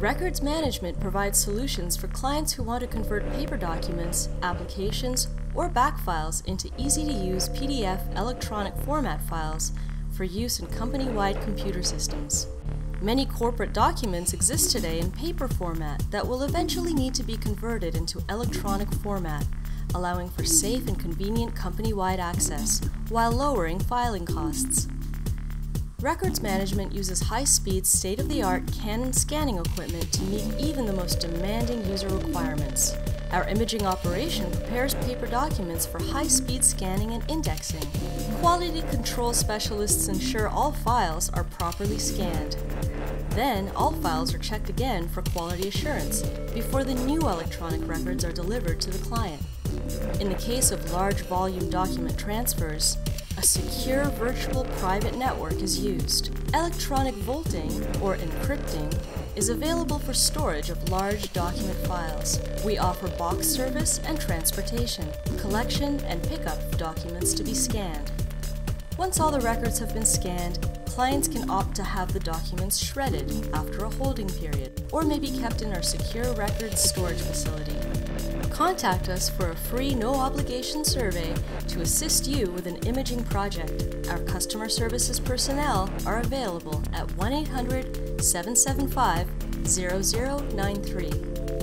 Records Management provides solutions for clients who want to convert paper documents, applications, or back files into easy-to-use PDF electronic format files for use in company-wide computer systems. Many corporate documents exist today in paper format that will eventually need to be converted into electronic format, allowing for safe and convenient company-wide access, while lowering filing costs. Records Management uses high-speed, state-of-the-art Canon scanning equipment to meet even the most demanding user requirements. Our imaging operation prepares paper documents for high-speed scanning and indexing. Quality control specialists ensure all files are properly scanned. Then, all files are checked again for quality assurance before the new electronic records are delivered to the client. In the case of large volume document transfers, a secure virtual private network is used. Electronic vaulting, or encrypting, is available for storage of large document files. We offer box service and transportation, collection and pickup of documents to be scanned. Once all the records have been scanned, clients can opt to have the documents shredded after a holding period, or may be kept in our secure records storage facility. Contact us for a free no obligation survey to assist you with an imaging project. Our customer services personnel are available at 1 800 775 0093.